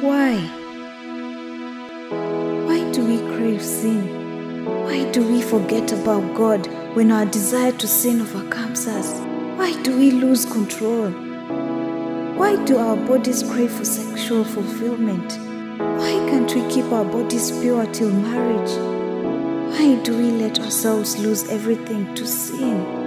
Why? Why do we crave sin? Why do we forget about God when our desire to sin overcomes us? Why do we lose control? Why do our bodies crave for sexual fulfillment? Why can't we keep our bodies pure till marriage? Why do we let ourselves lose everything to sin?